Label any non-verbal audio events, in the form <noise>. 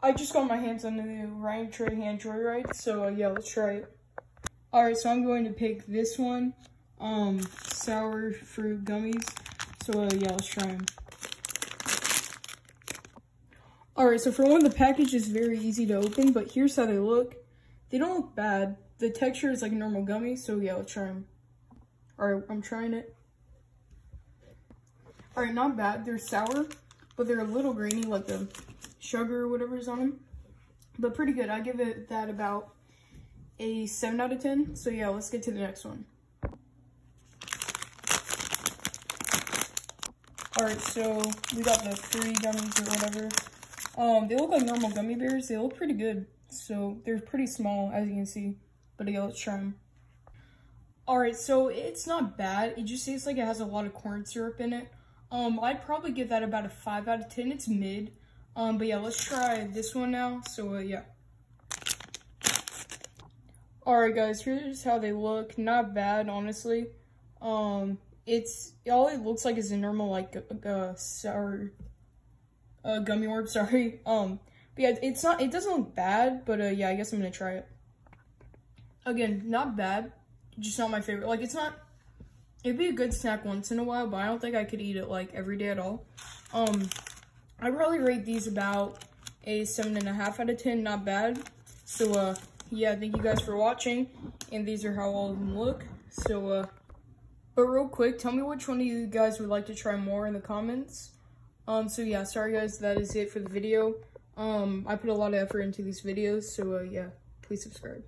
I just got my hands on the Ryan Trey hand JoyRide, so uh, yeah, let's try it. All right, so I'm going to pick this one, um, sour fruit gummies. So uh, yeah, let's try them. All right, so for one, the package is very easy to open, but here's how they look. They don't look bad. The texture is like a normal gummy, so yeah, let's try them. All right, I'm trying it. All right, not bad. They're sour, but they're a little grainy, like the sugar or whatever is on them. But pretty good. I give it that about a 7 out of 10. So yeah, let's get to the next one. Alright, so we got the free gummies or whatever. Um, they look like normal gummy bears. They look pretty good. So they're pretty small, as you can see. But yeah, let's try them. Alright, so it's not bad. It just tastes like it has a lot of corn syrup in it. Um, I'd probably give that about a 5 out of 10. It's mid. Um, but yeah, let's try this one now. So uh, yeah. Alright guys, here's how they look. Not bad, honestly. Um, it's, all it looks like is a normal, like, uh, sour, uh, gummy orb, <laughs> sorry. Um, but yeah, it's not, it doesn't look bad, but uh, yeah, I guess I'm gonna try it. Again, not bad, just not my favorite. Like, it's not, it'd be a good snack once in a while, but I don't think I could eat it, like, every day at all. Um, I probably rate these about a seven and a half out of 10, not bad. So, uh, yeah, thank you guys for watching. And these are how all of them look. So, uh, but real quick, tell me which one of you guys would like to try more in the comments. Um, so yeah, sorry guys, that is it for the video. Um, I put a lot of effort into these videos, so uh, yeah, please subscribe.